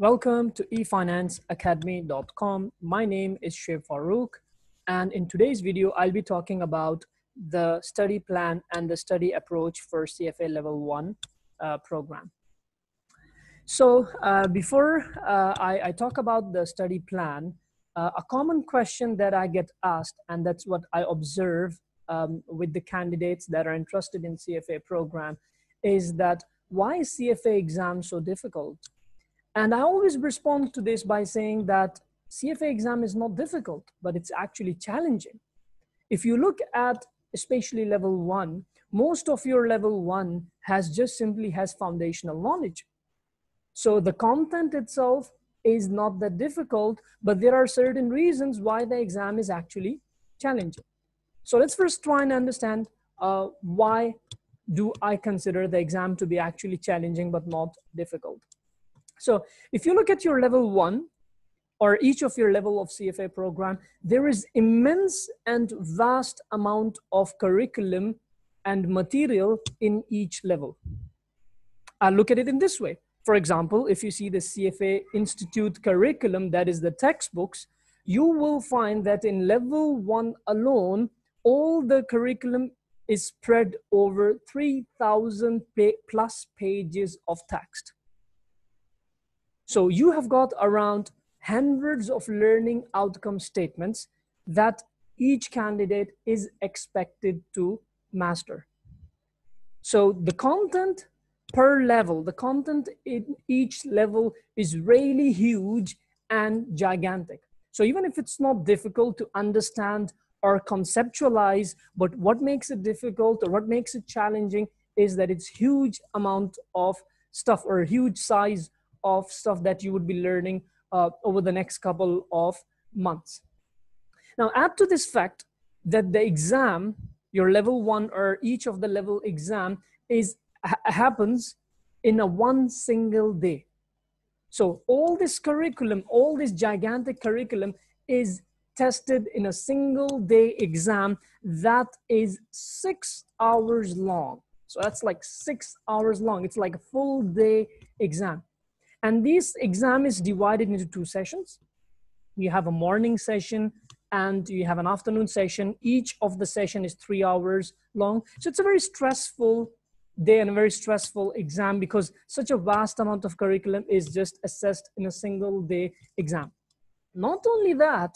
Welcome to efinanceacademy.com. My name is Shoaib Farooq, and in today's video, I'll be talking about the study plan and the study approach for CFA Level 1 uh, program. So uh, before uh, I, I, talk about the study plan, uh, a common question that I get asked, and that's what I observe um, with the candidates that are interested in CFA program, is that why is CFA exam so difficult? And I always respond to this by saying that CFA exam is not difficult, but it's actually challenging. If you look at especially level one, most of your level one has just simply has foundational knowledge. So the content itself is not that difficult, but there are certain reasons why the exam is actually challenging. So let's first try and understand uh, why do I consider the exam to be actually challenging but not difficult. So if you look at your level one or each of your level of CFA program, there is immense and vast amount of curriculum and material in each level. I'll look at it in this way. For example, if you see the CFA Institute curriculum, that is the textbooks, you will find that in level one alone, all the curriculum is spread over 3,000 plus pages of text. So you have got around hundreds of learning outcome statements that each candidate is expected to master. So the content per level, the content in each level is really huge and gigantic. So even if it's not difficult to understand or conceptualize, but what makes it difficult or what makes it challenging is that it's huge amount of stuff or huge size of stuff that you would be learning uh, over the next couple of months. Now, add to this fact that the exam, your level one or each of the level exam, is ha happens in a one single day. So all this curriculum, all this gigantic curriculum is tested in a single day exam that is six hours long. So that's like six hours long. It's like a full day exam. And this exam is divided into two sessions. You have a morning session and you have an afternoon session. Each of the session is three hours long. So it's a very stressful day and a very stressful exam because such a vast amount of curriculum is just assessed in a single day exam. Not only that,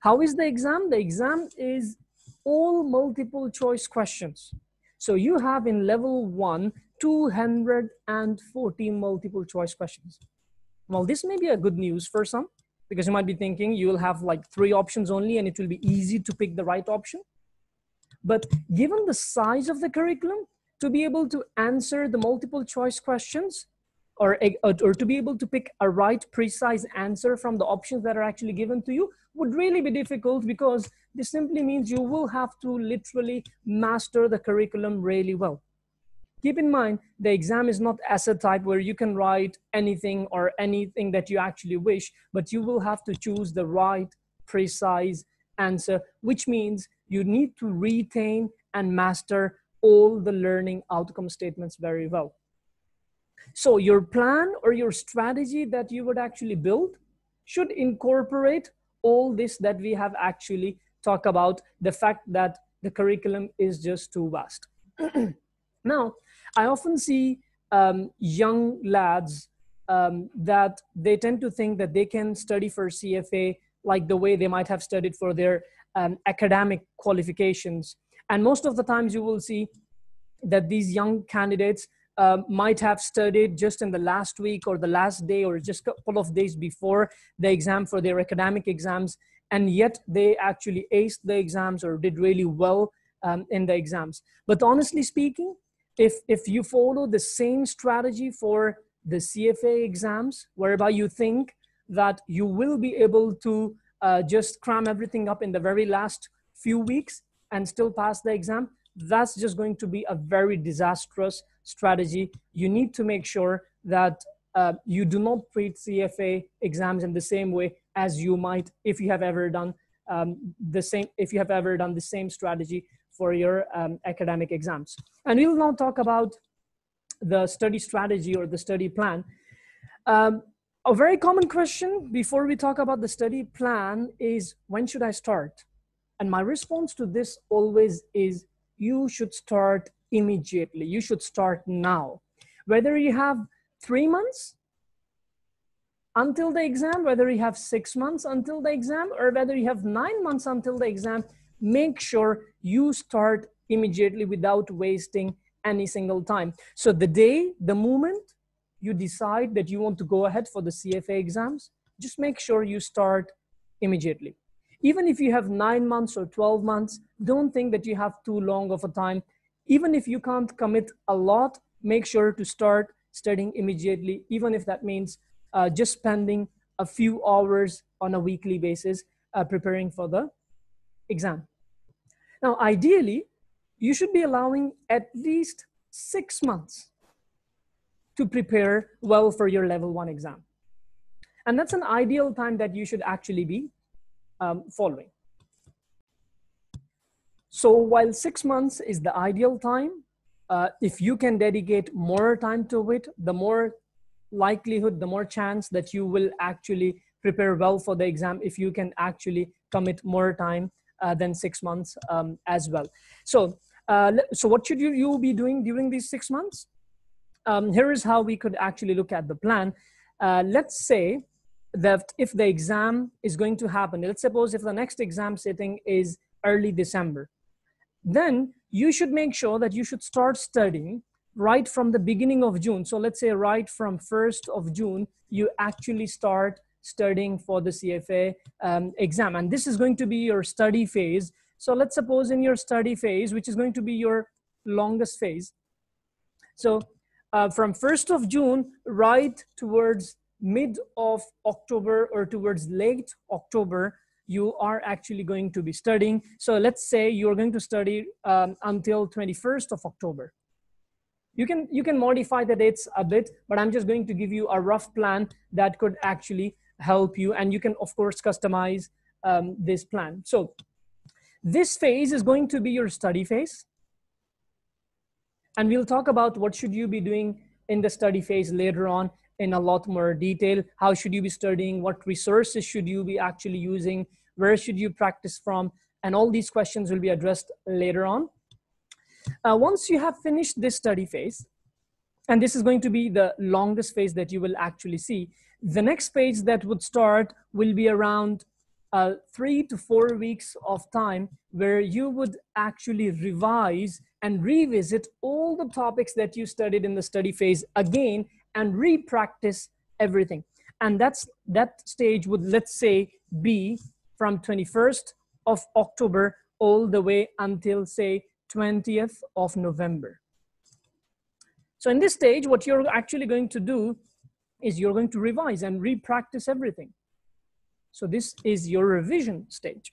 how is the exam? The exam is all multiple choice questions. So you have in level one, 240 multiple choice questions. Well, this may be a good news for some because you might be thinking you will have like three options only and it will be easy to pick the right option. But given the size of the curriculum, to be able to answer the multiple choice questions or, or to be able to pick a right precise answer from the options that are actually given to you would really be difficult because this simply means you will have to literally master the curriculum really well. Keep in mind, the exam is not essay type where you can write anything or anything that you actually wish, but you will have to choose the right, precise answer, which means you need to retain and master all the learning outcome statements very well. So your plan or your strategy that you would actually build should incorporate all this that we have actually talked about, the fact that the curriculum is just too vast. now, I often see um, young lads um, that they tend to think that they can study for CFA like the way they might have studied for their um, academic qualifications. And most of the times you will see that these young candidates uh, might have studied just in the last week or the last day or just a couple of days before the exam for their academic exams and yet they actually aced the exams or did really well um, in the exams but honestly speaking if if you follow the same strategy for the CFA exams, whereby you think that you will be able to uh, just cram everything up in the very last few weeks and still pass the exam, that's just going to be a very disastrous strategy. You need to make sure that uh, you do not treat CFA exams in the same way as you might if you have ever done um, the same if you have ever done the same strategy for your um, academic exams. And we will now talk about the study strategy or the study plan. Um, a very common question before we talk about the study plan is when should I start? And my response to this always is you should start immediately. You should start now. Whether you have three months until the exam, whether you have six months until the exam, or whether you have nine months until the exam, make sure you start immediately without wasting any single time. So the day, the moment you decide that you want to go ahead for the CFA exams, just make sure you start immediately. Even if you have nine months or 12 months, don't think that you have too long of a time. Even if you can't commit a lot, make sure to start studying immediately, even if that means uh, just spending a few hours on a weekly basis uh, preparing for the exam. Now, ideally, you should be allowing at least six months to prepare well for your level one exam. And that's an ideal time that you should actually be um, following. So while six months is the ideal time, uh, if you can dedicate more time to it, the more likelihood, the more chance that you will actually prepare well for the exam if you can actually commit more time than six months um, as well. So, uh, so what should you, you be doing during these six months? Um, here is how we could actually look at the plan. Uh, let's say that if the exam is going to happen, let's suppose if the next exam sitting is early December, then you should make sure that you should start studying right from the beginning of June. So let's say right from 1st of June, you actually start studying for the CFA um, exam. And this is going to be your study phase. So let's suppose in your study phase, which is going to be your longest phase. So uh, from 1st of June right towards mid of October or towards late October, you are actually going to be studying. So let's say you're going to study um, until 21st of October. You can, you can modify the dates a bit, but I'm just going to give you a rough plan that could actually help you. And you can, of course, customize um, this plan. So this phase is going to be your study phase. And we'll talk about what should you be doing in the study phase later on in a lot more detail. How should you be studying? What resources should you be actually using? Where should you practice from? And all these questions will be addressed later on. Uh, once you have finished this study phase, and this is going to be the longest phase that you will actually see, the next phase that would start will be around uh, three to four weeks of time where you would actually revise and revisit all the topics that you studied in the study phase again and re-practice everything. And that's that stage would let's say be from 21st of October all the way until say 20th of November. So in this stage, what you're actually going to do is you're going to revise and re-practice everything. So this is your revision stage.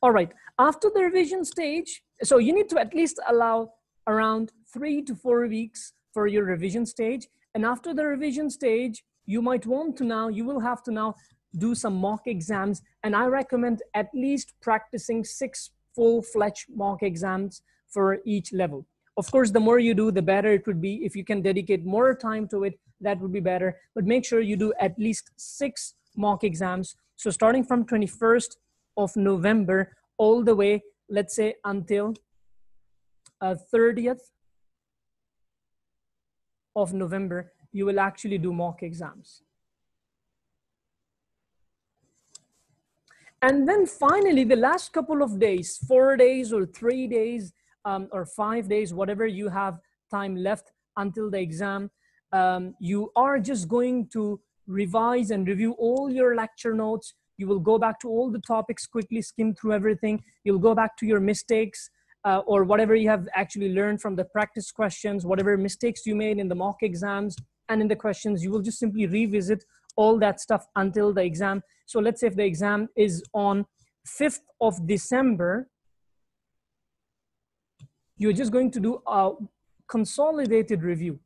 All right, after the revision stage, so you need to at least allow around three to four weeks for your revision stage. And after the revision stage, you might want to now, you will have to now do some mock exams. And I recommend at least practicing six full-fledged mock exams for each level. Of course, the more you do, the better it would be. If you can dedicate more time to it, that would be better. But make sure you do at least six mock exams. So starting from 21st of November all the way, let's say until uh, 30th of November, you will actually do mock exams. And then finally, the last couple of days, four days or three days um, or five days, whatever you have time left until the exam, um, you are just going to revise and review all your lecture notes. You will go back to all the topics, quickly skim through everything. You'll go back to your mistakes uh, or whatever you have actually learned from the practice questions, whatever mistakes you made in the mock exams and in the questions, you will just simply revisit all that stuff until the exam. So let's say if the exam is on 5th of December, you're just going to do a consolidated review.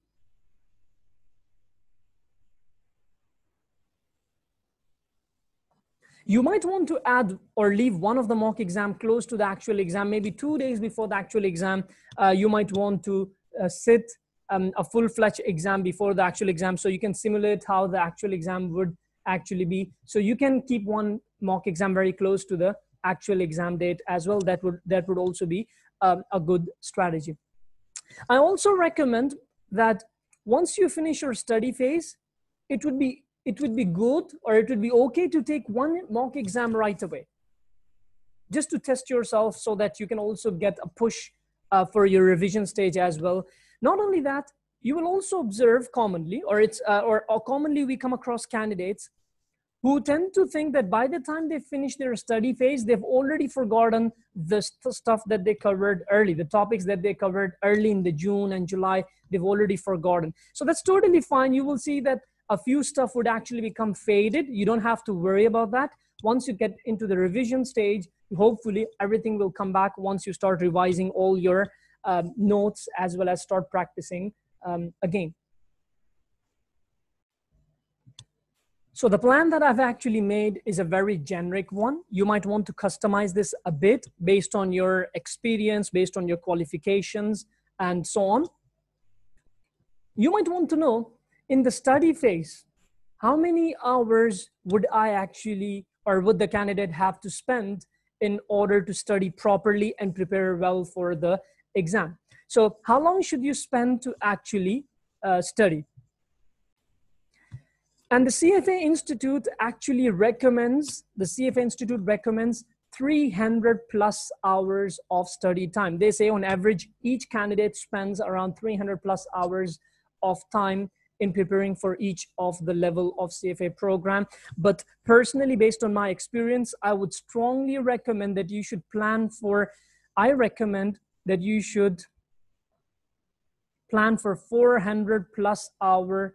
You might want to add or leave one of the mock exam close to the actual exam, maybe two days before the actual exam. Uh, you might want to uh, sit um, a full-fledged exam before the actual exam so you can simulate how the actual exam would actually be so you can keep one mock exam very close to the actual exam date as well that would that would also be um, a good strategy. I also recommend that once you finish your study phase it would be it would be good or it would be okay to take one mock exam right away. Just to test yourself so that you can also get a push uh, for your revision stage as well. Not only that, you will also observe commonly, or it's uh, or, or commonly we come across candidates who tend to think that by the time they finish their study phase, they've already forgotten the st stuff that they covered early, the topics that they covered early in the June and July, they've already forgotten. So that's totally fine. You will see that a few stuff would actually become faded. You don't have to worry about that. Once you get into the revision stage, hopefully everything will come back once you start revising all your um, notes as well as start practicing um, again. So the plan that I've actually made is a very generic one. You might want to customize this a bit based on your experience, based on your qualifications, and so on. You might want to know in the study phase, how many hours would I actually, or would the candidate have to spend in order to study properly and prepare well for the exam. So how long should you spend to actually uh, study? And the CFA Institute actually recommends, the CFA Institute recommends 300 plus hours of study time. They say on average, each candidate spends around 300 plus hours of time in preparing for each of the level of CFA program. But personally, based on my experience, I would strongly recommend that you should plan for, I recommend that you should plan for 400 plus hour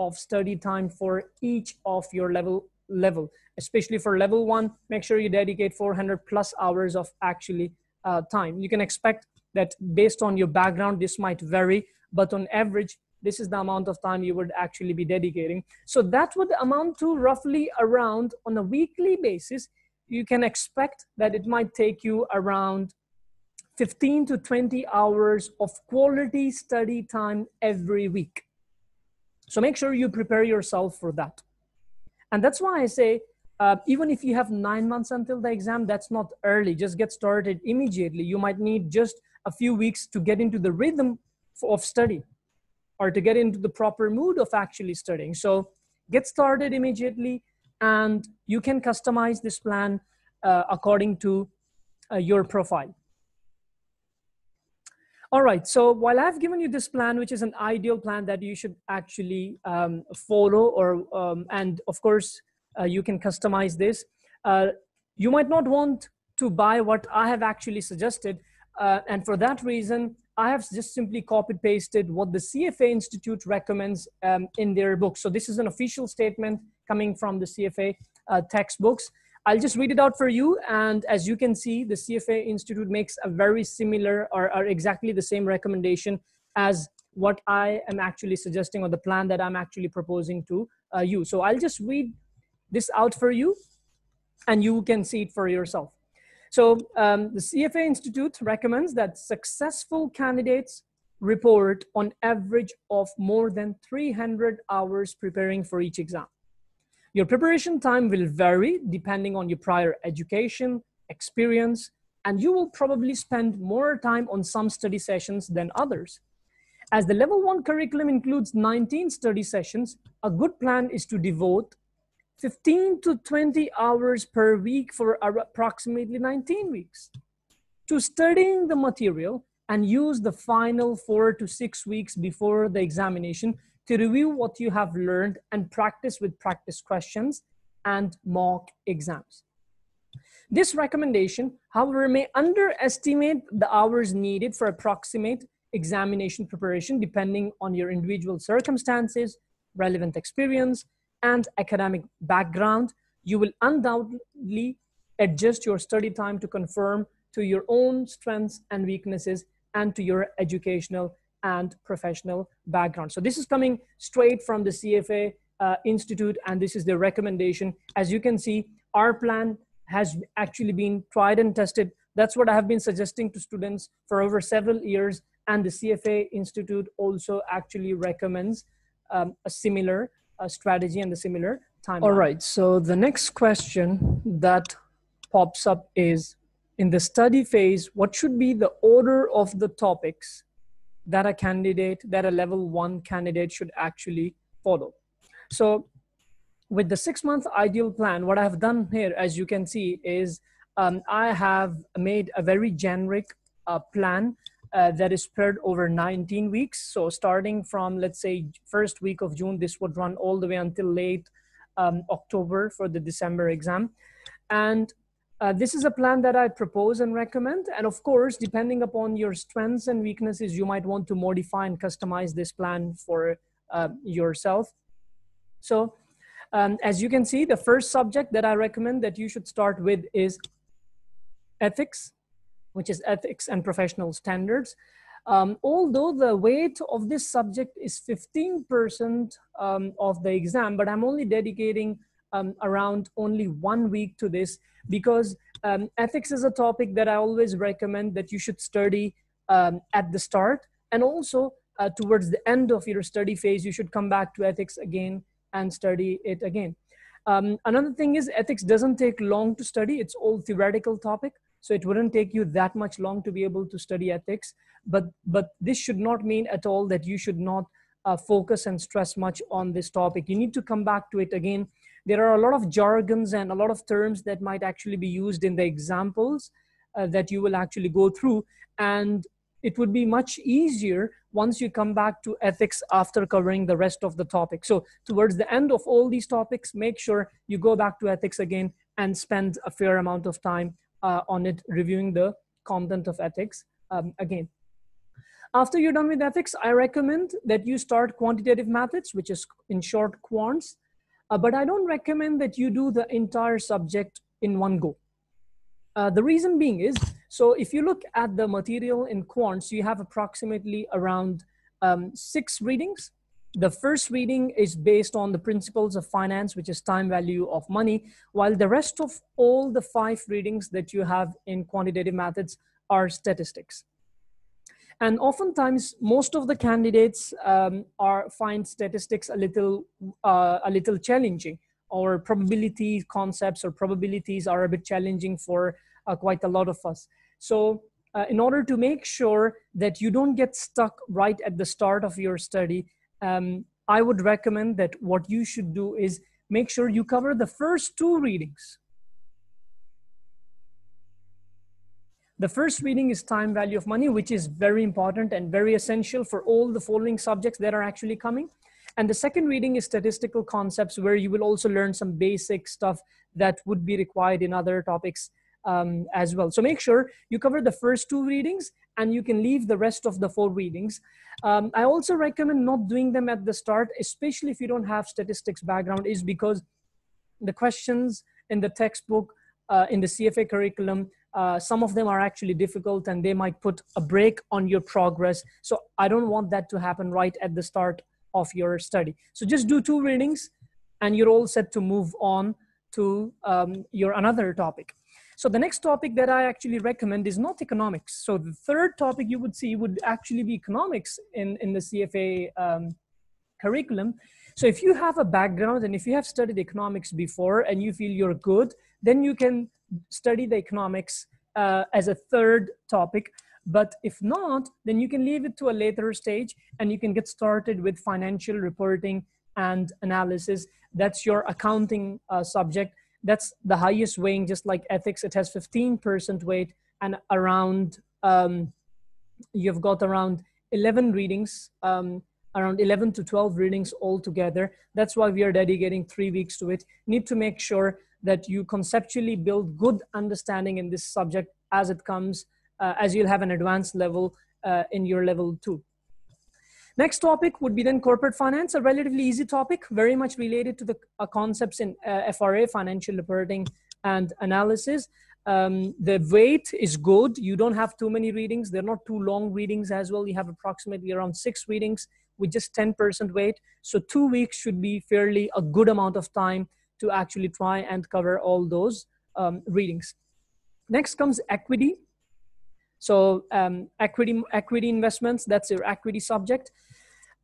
of study time for each of your level level. Especially for level one make sure you dedicate 400 plus hours of actually uh, time. You can expect that based on your background this might vary but on average this is the amount of time you would actually be dedicating. So that would amount to roughly around on a weekly basis you can expect that it might take you around 15 to 20 hours of quality study time every week. So make sure you prepare yourself for that. And that's why I say, uh, even if you have nine months until the exam, that's not early. Just get started immediately. You might need just a few weeks to get into the rhythm of study or to get into the proper mood of actually studying. So get started immediately and you can customize this plan uh, according to uh, your profile. All right, so while I've given you this plan, which is an ideal plan that you should actually um, follow, or um, and of course uh, you can customize this. Uh, you might not want to buy what I have actually suggested, uh, and for that reason, I have just simply copied pasted what the CFA Institute recommends um, in their book. So this is an official statement coming from the CFA uh, textbooks. I'll just read it out for you. And as you can see, the CFA Institute makes a very similar or, or exactly the same recommendation as what I am actually suggesting or the plan that I'm actually proposing to uh, you. So I'll just read this out for you and you can see it for yourself. So um, the CFA Institute recommends that successful candidates report on average of more than 300 hours preparing for each exam. Your preparation time will vary depending on your prior education, experience, and you will probably spend more time on some study sessions than others. As the level one curriculum includes 19 study sessions, a good plan is to devote 15 to 20 hours per week for approximately 19 weeks to studying the material and use the final four to six weeks before the examination to review what you have learned and practice with practice questions and mock exams. This recommendation, however, may underestimate the hours needed for approximate examination preparation depending on your individual circumstances, relevant experience, and academic background. You will undoubtedly adjust your study time to conform to your own strengths and weaknesses and to your educational and professional background. So this is coming straight from the CFA uh, Institute and this is the recommendation. As you can see, our plan has actually been tried and tested. That's what I have been suggesting to students for over several years and the CFA Institute also actually recommends um, a similar uh, strategy and a similar timeline. All right, so the next question that pops up is in the study phase, what should be the order of the topics that a candidate, that a level one candidate should actually follow? So with the six month ideal plan, what I've done here, as you can see, is um, I have made a very generic uh, plan uh, that is spread over 19 weeks. So starting from, let's say, first week of June, this would run all the way until late um, October for the December exam. And uh, this is a plan that I propose and recommend. And of course, depending upon your strengths and weaknesses, you might want to modify and customize this plan for uh, yourself. So um, as you can see, the first subject that I recommend that you should start with is ethics, which is ethics and professional standards. Um, although the weight of this subject is 15% um, of the exam, but I'm only dedicating um, around only one week to this because um, ethics is a topic that I always recommend that you should study um, at the start and also uh, towards the end of your study phase, you should come back to ethics again and study it again. Um, another thing is ethics doesn't take long to study. It's all theoretical topic. So it wouldn't take you that much long to be able to study ethics. But, but this should not mean at all that you should not uh, focus and stress much on this topic. You need to come back to it again. There are a lot of jargons and a lot of terms that might actually be used in the examples uh, that you will actually go through. And it would be much easier once you come back to ethics after covering the rest of the topic. So towards the end of all these topics, make sure you go back to ethics again and spend a fair amount of time uh, on it, reviewing the content of ethics um, again. After you're done with ethics, I recommend that you start quantitative methods, which is in short quants. Uh, but I don't recommend that you do the entire subject in one go. Uh, the reason being is so if you look at the material in quants, you have approximately around um, six readings. The first reading is based on the principles of finance, which is time value of money, while the rest of all the five readings that you have in quantitative methods are statistics. And oftentimes, most of the candidates um, are find statistics a little uh, a little challenging, or probability concepts or probabilities are a bit challenging for uh, quite a lot of us. So uh, in order to make sure that you don't get stuck right at the start of your study, um, I would recommend that what you should do is make sure you cover the first two readings. The first reading is time value of money, which is very important and very essential for all the following subjects that are actually coming. And the second reading is statistical concepts, where you will also learn some basic stuff that would be required in other topics um, as well. So make sure you cover the first two readings and you can leave the rest of the four readings. Um, I also recommend not doing them at the start, especially if you don't have statistics background, is because the questions in the textbook, uh, in the CFA curriculum, uh, some of them are actually difficult and they might put a break on your progress. So I don't want that to happen right at the start of your study. So just do two readings and you're all set to move on to um, your another topic. So the next topic that I actually recommend is not economics. So the third topic you would see would actually be economics in, in the CFA um, curriculum. So if you have a background and if you have studied economics before and you feel you're good, then you can study the economics uh, as a third topic. But if not, then you can leave it to a later stage and you can get started with financial reporting and analysis. That's your accounting uh, subject that's the highest weighing just like ethics it has 15% weight and around um, you've got around 11 readings um, around 11 to 12 readings altogether that's why we are dedicating three weeks to it need to make sure that you conceptually build good understanding in this subject as it comes uh, as you'll have an advanced level uh, in your level two Next topic would be then corporate finance, a relatively easy topic, very much related to the uh, concepts in uh, FRA, financial reporting and analysis. Um, the weight is good. You don't have too many readings. They're not too long readings as well. You have approximately around six readings with just 10% weight. So two weeks should be fairly a good amount of time to actually try and cover all those um, readings. Next comes equity. So um, equity, equity investments, that's your equity subject.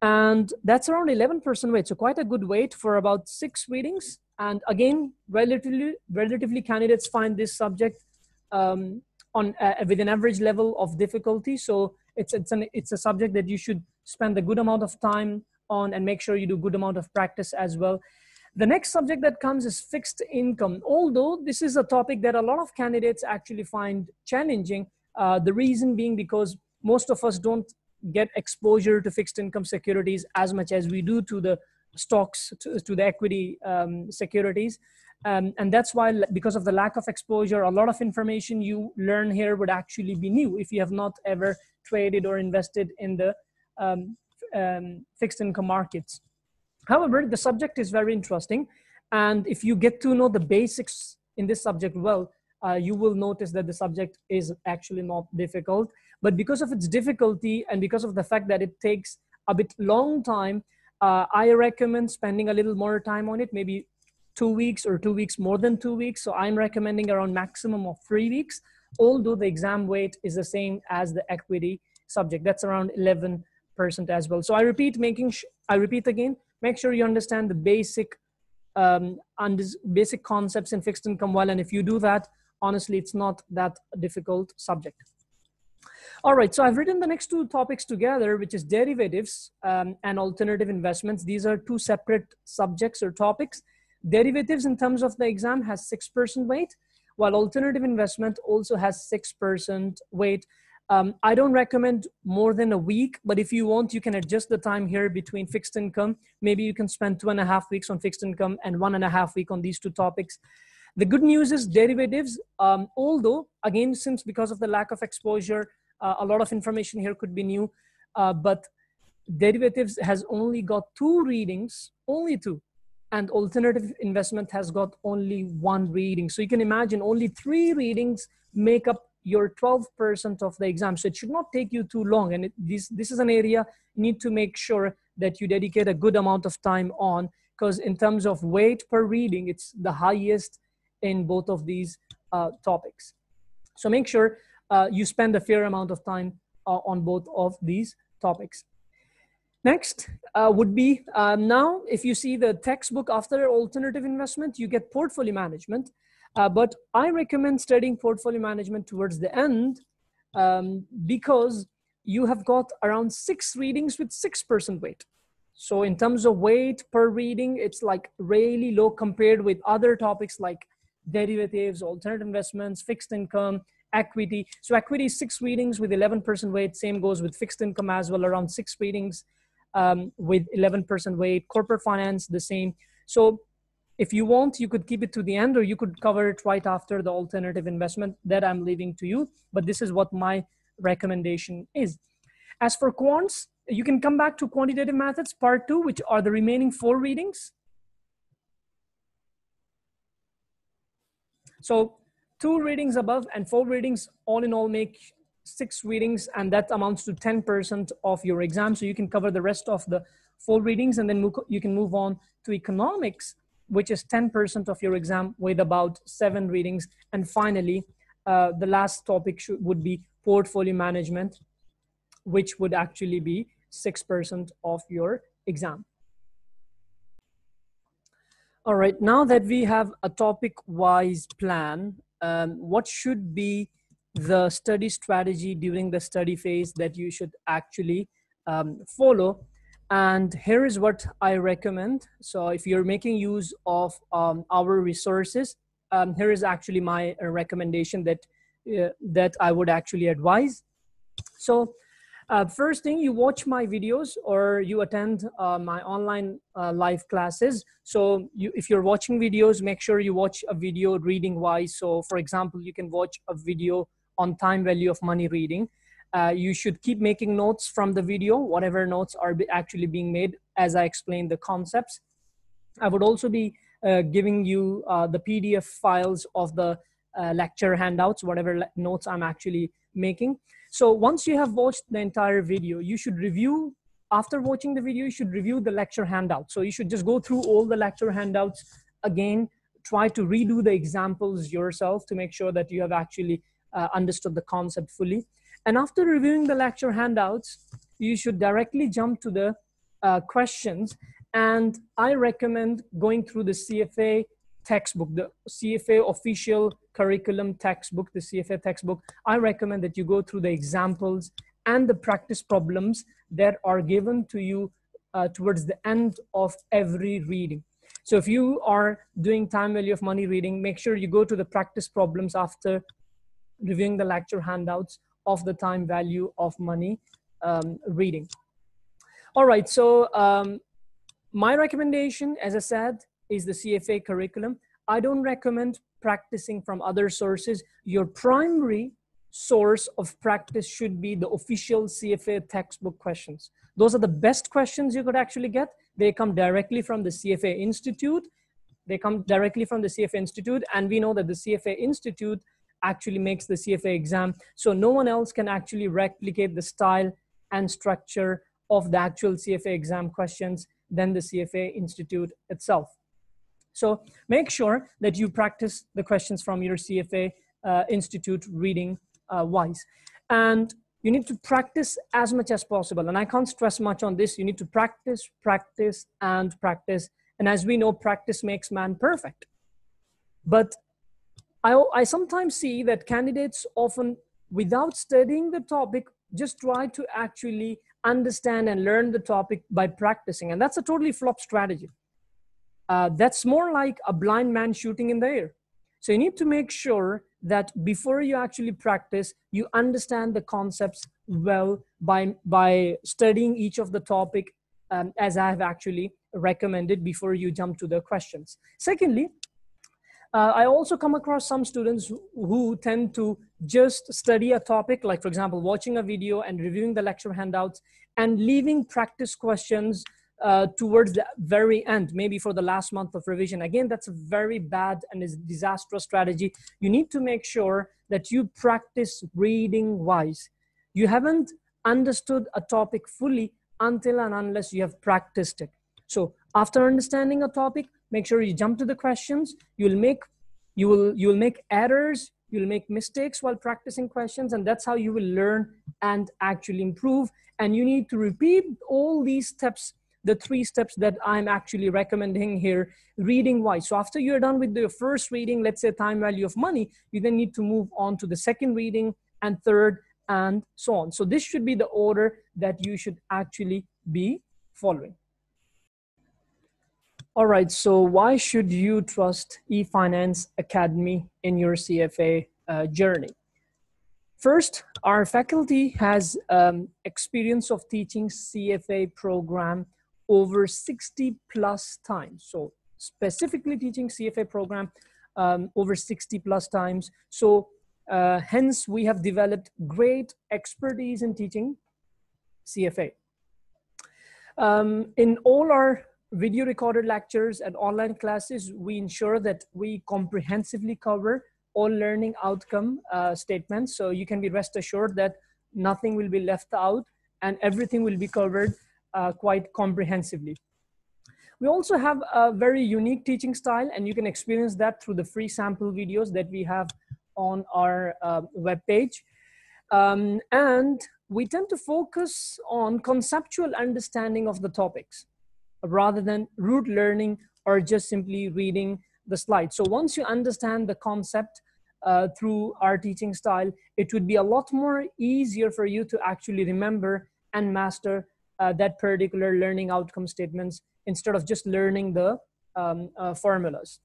And that's around 11% weight. So quite a good weight for about six readings. And again, relatively, relatively candidates find this subject um, on uh, with an average level of difficulty. So it's, it's, an, it's a subject that you should spend a good amount of time on and make sure you do good amount of practice as well. The next subject that comes is fixed income. Although this is a topic that a lot of candidates actually find challenging, uh, the reason being because most of us don't get exposure to fixed income securities as much as we do to the stocks, to, to the equity um, securities. Um, and that's why, because of the lack of exposure, a lot of information you learn here would actually be new if you have not ever traded or invested in the um, um fixed income markets. However, the subject is very interesting. And if you get to know the basics in this subject well, uh, you will notice that the subject is actually not difficult. But because of its difficulty and because of the fact that it takes a bit long time, uh, I recommend spending a little more time on it, maybe two weeks or two weeks more than two weeks. So I'm recommending around maximum of three weeks, although the exam weight is the same as the equity subject. That's around 11% as well. So I repeat, making I repeat again, make sure you understand the basic um, and basic concepts in fixed income well. And if you do that, honestly, it's not that difficult subject. All right, so I've written the next two topics together, which is derivatives um, and alternative investments. These are two separate subjects or topics. Derivatives in terms of the exam has 6% weight, while alternative investment also has 6% weight. Um, I don't recommend more than a week, but if you want, you can adjust the time here between fixed income. Maybe you can spend two and a half weeks on fixed income and one and a half week on these two topics. The good news is derivatives, um, although again, since because of the lack of exposure, uh, a lot of information here could be new, uh, but derivatives has only got two readings, only two, and alternative investment has got only one reading. So you can imagine only three readings make up your 12% of the exam. So it should not take you too long. And it, this, this is an area you need to make sure that you dedicate a good amount of time on because in terms of weight per reading, it's the highest in both of these uh, topics. So make sure uh, you spend a fair amount of time uh, on both of these topics. Next uh, would be um, now, if you see the textbook after alternative investment, you get portfolio management. Uh, but I recommend studying portfolio management towards the end um, because you have got around six readings with 6% weight. So in terms of weight per reading, it's like really low compared with other topics like derivatives, alternative investments, fixed income, equity. So equity six readings with 11% weight. Same goes with fixed income as well, around six readings um, with 11% weight. Corporate finance, the same. So if you want, you could keep it to the end or you could cover it right after the alternative investment that I'm leaving to you. But this is what my recommendation is. As for quants, you can come back to quantitative methods part two, which are the remaining four readings. So two readings above and four readings all in all make six readings and that amounts to 10% of your exam. So you can cover the rest of the four readings and then you can move on to economics which is 10% of your exam with about seven readings. And finally, uh, the last topic should, would be portfolio management, which would actually be 6% of your exam. All right, now that we have a topic-wise plan, um, what should be the study strategy during the study phase that you should actually um, follow and here is what I recommend. So if you're making use of um, our resources, um, here is actually my recommendation that, uh, that I would actually advise. So uh, first thing, you watch my videos or you attend uh, my online uh, live classes. So you, if you're watching videos, make sure you watch a video reading wise. So for example, you can watch a video on time value of money reading uh, you should keep making notes from the video, whatever notes are actually being made as I explain the concepts. I would also be uh, giving you uh, the PDF files of the uh, lecture handouts, whatever notes I'm actually making. So once you have watched the entire video, you should review, after watching the video, you should review the lecture handout. So you should just go through all the lecture handouts again, try to redo the examples yourself to make sure that you have actually uh, understood the concept fully. And after reviewing the lecture handouts, you should directly jump to the uh, questions. And I recommend going through the CFA textbook, the CFA official curriculum textbook, the CFA textbook. I recommend that you go through the examples and the practice problems that are given to you uh, towards the end of every reading. So if you are doing time value of money reading, make sure you go to the practice problems after reviewing the lecture handouts of the time value of money um, reading. All right, so um, my recommendation, as I said, is the CFA curriculum. I don't recommend practicing from other sources. Your primary source of practice should be the official CFA textbook questions. Those are the best questions you could actually get. They come directly from the CFA Institute. They come directly from the CFA Institute. And we know that the CFA Institute actually makes the CFA exam. So no one else can actually replicate the style and structure of the actual CFA exam questions than the CFA Institute itself. So make sure that you practice the questions from your CFA uh, Institute reading uh, wise. And you need to practice as much as possible. And I can't stress much on this. You need to practice, practice, and practice. And as we know, practice makes man perfect. But I, I sometimes see that candidates often, without studying the topic, just try to actually understand and learn the topic by practicing. And that's a totally flop strategy. Uh, that's more like a blind man shooting in the air. So you need to make sure that before you actually practice, you understand the concepts well by, by studying each of the topic um, as I have actually recommended before you jump to the questions. Secondly, uh, I also come across some students who, who tend to just study a topic, like for example, watching a video and reviewing the lecture handouts and leaving practice questions uh, towards the very end, maybe for the last month of revision. Again, that's a very bad and is disastrous strategy. You need to make sure that you practice reading wise. You haven't understood a topic fully until and unless you have practiced it. So after understanding a topic, make sure you jump to the questions. You'll make you will you will make errors. You'll make mistakes while practicing questions, and that's how you will learn and actually improve. And you need to repeat all these steps the three steps that I'm actually recommending here reading wise. So after you're done with the first reading, let's say time value of money, you then need to move on to the second reading and third and so on. So this should be the order that you should actually be following. All right, so why should you trust eFinance Academy in your CFA uh, journey? First, our faculty has um, experience of teaching CFA program over 60 plus times. So specifically teaching CFA program um, over 60 plus times. So uh, hence we have developed great expertise in teaching CFA. Um, in all our video recorded lectures and online classes, we ensure that we comprehensively cover all learning outcome uh, statements. So you can be rest assured that nothing will be left out and everything will be covered uh, quite comprehensively. We also have a very unique teaching style and you can experience that through the free sample videos that we have on our uh, webpage. Um, and we tend to focus on conceptual understanding of the topics rather than rote learning or just simply reading the slides. So once you understand the concept uh, through our teaching style, it would be a lot more easier for you to actually remember and master uh, that particular learning outcome statements instead of just learning the um, uh, formulas.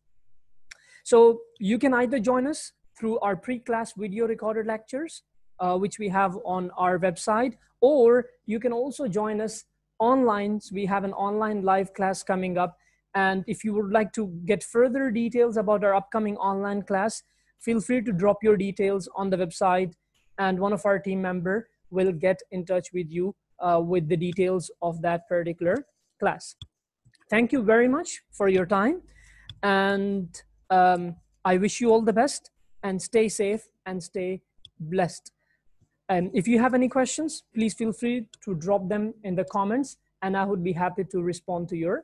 So you can either join us through our pre-class video recorded lectures, uh, which we have on our website, or you can also join us online. So we have an online live class coming up. And if you would like to get further details about our upcoming online class, feel free to drop your details on the website and one of our team member will get in touch with you uh, with the details of that particular class. Thank you very much for your time. And um, I wish you all the best and stay safe and stay blessed. And if you have any questions, please feel free to drop them in the comments and I would be happy to respond to your